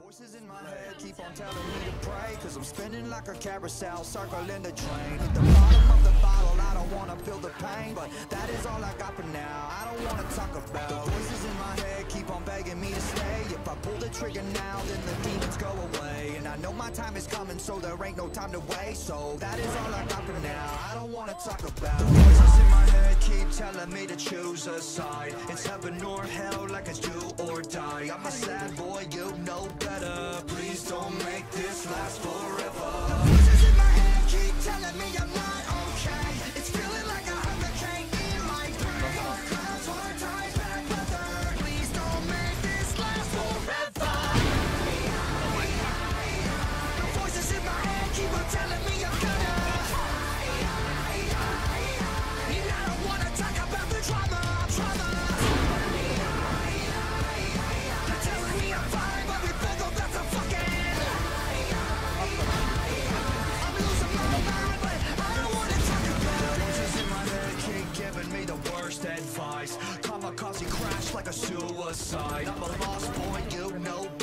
Voices in my head keep on telling me to pray Cause I'm spinning like a carousel, circling the train. At the bottom of the bottle, I don't wanna feel the pain But that is all I got for now, I don't wanna talk about The voices in my head keep on begging me to stay. If I pull the trigger now, then the demons go away. And I know my time is coming, so there ain't no time to waste. So that is all I got for now, I don't wanna talk about telling me to choose a side. It's heaven or hell, like it's do or die. I'm a sad boy, you know better Kamikaze crash like a suicide. I'm a lost boy, you know